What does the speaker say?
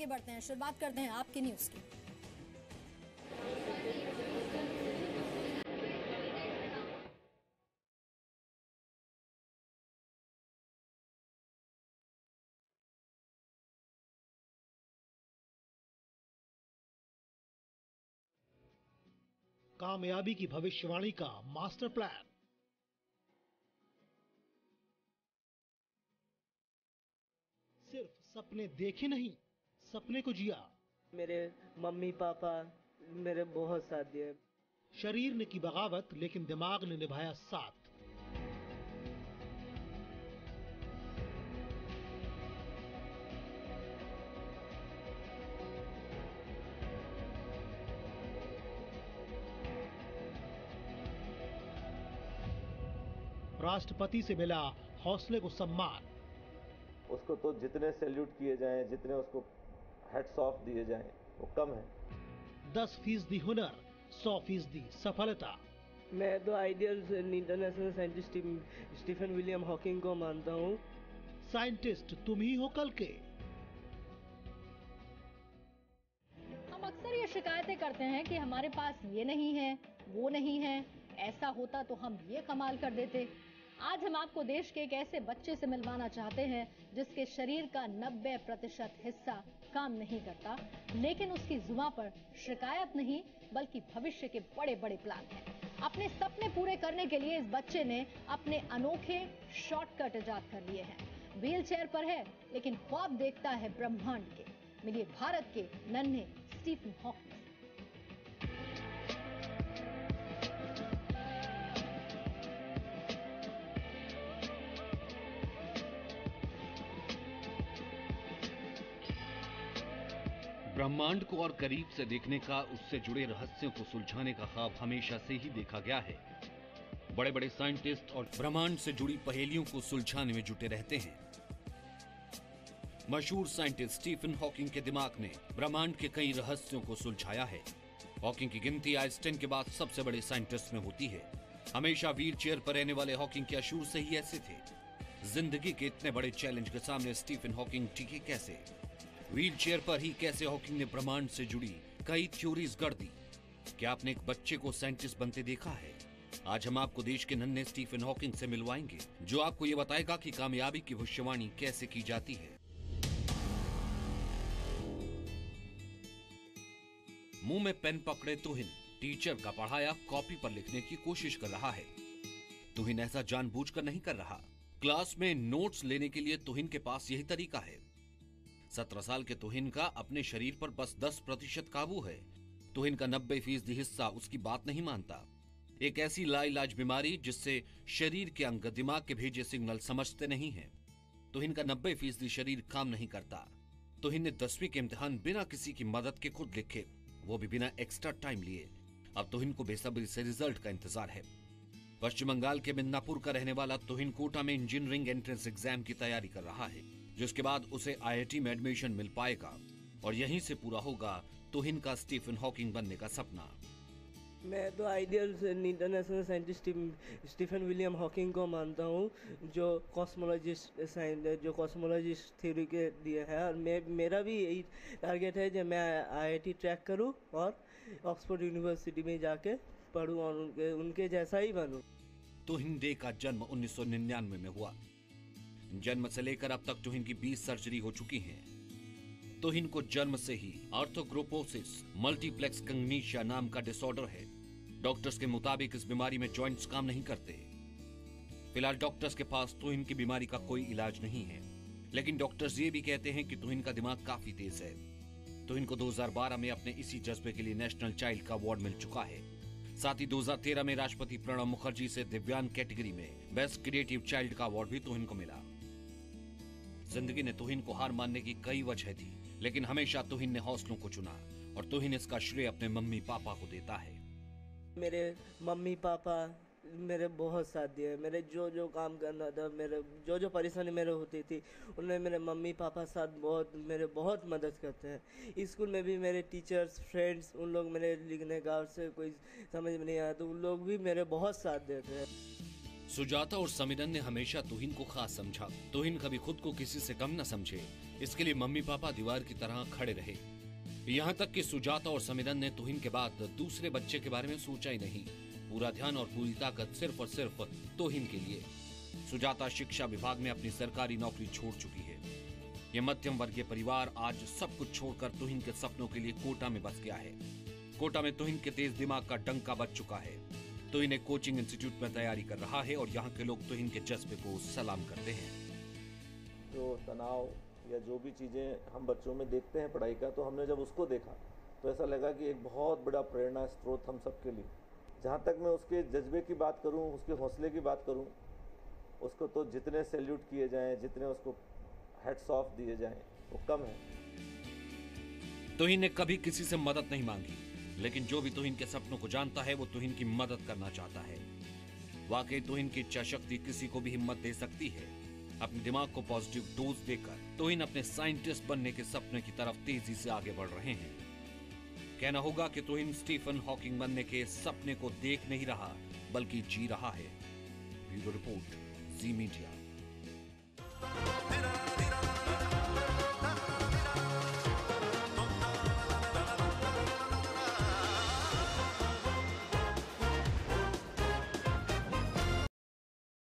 आगे बढ़ते हैं। शुरुआत करते हैं आपकी न्यूज़ की। कामयाबी की भविष्यवाणी का मास्टर प्लान। सिर्फ़ सपने देखे नहीं सपने को जिया। मेरे मम्मी पापा मेरे बहुत साथ दिए। शरीर ने की बगावत लेकिन दिमाग ने निभाया साथ। राष्ट्रपति से मिला हौसले को सम्मान। उसको तो जितने सैल्यूट किए जाएँ जितने उसको हेड्स ऑफ़ दिए जाएँ। वो कम है। दस फ़ीसदी हुनर सौ फ़ीसदी सफलता। मैं तो ideal international scientist Stephen William Hawking को मानता हूँ। साइंटिस्ट तुम ही हो कल के। हम अक्सर ये शिकायतें करते हैं कि हमारे पास ये नहीं है वो नहीं है। ऐसा होता तो हम ये कमाल कर देते। आज हम आपको देश के एक ऐसे बच्चे से मिलवाना चाहते हैं, जिसके शरीर का 90 प्रतिशत हिस्सा काम नहीं करता, लेकिन उसकी जुबा पर शिकायत नहीं, बल्कि भविष्य के बड़े बड़े प्लान हैं। अपने सपने पूरे करने के लिए इस बच्चे ने अपने अनोखे शॉर्टकट इजाद कर लिए हैं। व्हील चेयर पर है, लेकिन ख्वाब देखता है ब्रह्मांड के। मिलिए भारत के नन्हे स्टीफन हॉकिंग। ब्रह्मांड को और करीब से देखने का, उससे जुड़े रहस्यों को सुलझाने का ख्वाब हमेशा से ही देखा गया है। बड़े बड़े साइंटिस्ट और ब्रह्मांड से जुड़ी पहेलियों को सुलझाने में जुटे रहते हैं। मशहूर साइंटिस्ट स्टीफन हॉकिंग के दिमाग ने ब्रह्मांड के कई रहस्यों को सुलझाया है। हॉकिंग की गिनती आइंस्टाइन के बाद सबसे बड़े साइंटिस्ट में होती है। हमेशा व्हील चेयर पर रहने वाले हॉकिंग के अशूर से ही ऐसे थे। ज़िंदगी के इतने बड़े चैलेंज के सामने स्टीफन हॉकिंग टिके कैसे? व्हील चेयर पर ही कैसे हॉकिंग ने ब्रह्मांड से जुड़ी कई थ्योरीज गढ़ दी। क्या आपने एक बच्चे को साइंटिस्ट बनते देखा है? आज हम आपको देश के नन्हे स्टीफन हॉकिंग से मिलवाएँगे, जो आपको ये बताएगा कि कामयाबी की भविष्यवाणी कैसे की जाती है। मुँह में पेन पकड़े तुहिन, टीचर का पढ़ाया, कॉपी पर लिखने की कोशिश कर रहा है। तुहिन ऐसा जानबूझकर नहीं कर रहा। क्लास में नोट्स लेने के लिए तुहिन के पास यही तरीका है। सत्रह साल के तुहिन का अपने शरीर पर बस दस प्रतिशत काबू है। तुहिन का नब्बे फ़ीसदी हिस्सा उसकी बात नहीं मानता। एक ऐसी लाइलाज बीमारी जिससे शरीर के अंग दिमाग के भेजे सिग्नल समझते नहीं है। तुहिन का नब्बे फ़ीसदी शरीर काम नहीं करता। तुहिन ने दसवीं के इम्तिहान बिना किसी की मदद के खुद लिखे। वो भी बिना एक्स्ट्रा टाइम लिए। अब तुहिन को बेसब्री से रिज़ल्ट का इंतज़ार है। पश्चिम बंगाल के मिदनापुर का रहने वाला तुहिन कोटा में इंजीनियरिंग एंट्रेंस एग्ज़ाम की तैयारी कर रहा है। जिसके बाद उसे आईआईटी में एडमिशन मिल पाएगा और यहीं से पूरा होगा तुहिन का स्टीफन हॉकिंग बनने का सपना। मैं तो ideal international scientist Stephen William Hawking को मानता हूँ जो कॉस्मोलॉजिस्ट जो कॉस्मोलॉजिस्ट थ्योरी के दिए है और मैं मेरा भी यही टारगेट है कि मैं आईआईटी ट्रैक करूँ और ऑक्सफोर्ड यूनिवर्सिटी में जाके पढ़ूँ और उनके उनके जैसा ही बनूँ। तुहिन डे का जन्म 1999 में हुआ। जन्म से लेकर अब तक तुहिन की 20 सर्जरी हो चुकी हैं। तुहिन को जन्म से ही आर्थोग्रोपोसिस मल्टीप्लेक्स कंगनीशिया नाम का डिसऑर्डर है। डॉक्टर्स के मुताबिक इस बीमारी में जॉइंट्स काम नहीं करते। फ़िलहाल डॉक्टर्स के पास तुहिन की बीमारी का कोई इलाज नहीं है। लेकिन डॉक्टर्स ये भी कहते हैं कि तुहिन का दिमाग काफ़ी तेज है। तुहिन को 2012 में अपने इसी जज्बे के लिए नेशनल चाइल्ड का अवार्ड मिल चुका है। साथ ही 2013 में राष्ट्रपति प्रणब मुखर्जी से दिव्यांग कैटेगरी में बेस्ट क्रिएटिव चाइल्ड का अवार्ड भी तुहिन को मिला। ज़िंदगी ने तुहिन को हार मानने की कई वजह थी, लेकिन हमेशा तुहिन ने हौसलों को चुना और तुहिन इसका श्रेय अपने मम्मी पापा को देता है। मेरे मम्मी पापा, मेरे बहुत साथ दिए मेरे जो जो काम करना था, मेरे जो जो परेशानी मेरे होती थी उनमें मेरे मम्मी पापा साथ बहुत, मेरे बहुत मदद करते हैं। स्कूल में भी मेरे टीचर्स फ्रेंड्स उन लोग मेरे लिखने का से कोई समझ में नहीं आया तो उन लोग भी मेरे बहुत साथ देते हैं। सुजाता और समिरन ने हमेशा तुहिन को खास समझा। तुहिन कभी खुद को किसी से कम न समझे। इसके लिए मम्मी पापा दीवार की तरह खड़े रहे। यहाँ तक कि सुजाता और समिरन ने तुहिन के बाद दूसरे बच्चे के बारे में सोचा ही नहीं। पूरा ध्यान और पूरी ताकत सिर्फ़ और सिर्फ़ तुहिन के लिए। सुजाता शिक्षा विभाग में अपनी सरकारी नौकरी छोड़ चुकी है। ये मध्यम वर्गीय परिवार आज सब कुछ छोड़कर तुहिन के सपनों के लिए कोटा में बस गया है। कोटा में तुहिन के तेज दिमाग का डंका बच चुका है। तुहिन एक कोचिंग इंस्टीट्यूट में तैयारी कर रहा है और यहाँ के लोग तो इनके जज्बे को सलाम करते हैं। जो तनाव या जो भी चीज़ें हम बच्चों में देखते हैं पढ़ाई का तो हमने जब उसको देखा तो ऐसा लगा कि एक बहुत बड़ा प्रेरणा स्रोत हम सबके लिए। जहाँ तक मैं उसके जज्बे की बात करूँ उसके हौसले की बात करूँ उसको तो जितने सैल्यूट किए जाएँ जितने उसको हेड्स ऑफ़ दिए जाएँ वो कम है। तुहिन ने कभी किसी से मदद नहीं मांगी। लेकिन जो भी तुहिन के सपनों को जानता है, वो तुहिन की मदद करना चाहता है। वाकई तुहिन की इच्छा शक्ति किसी को भी हिम्मत दे सकती है। अपने दिमाग को पॉजिटिव डोज देकर तुहिन अपने साइंटिस्ट बनने के सपने की तरफ़ तेज़ी से आगे बढ़ रहे हैं। कहना होगा कि तुहिन स्टीफन हॉकिंग बनने के सपने को देख नहीं रहा, बल्कि जी रहा है। Bureau report, Zee Media.